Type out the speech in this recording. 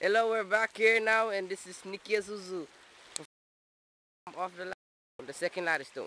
Hello, we're back here now, and this is Nikia Zuzu off the the second ladder stone.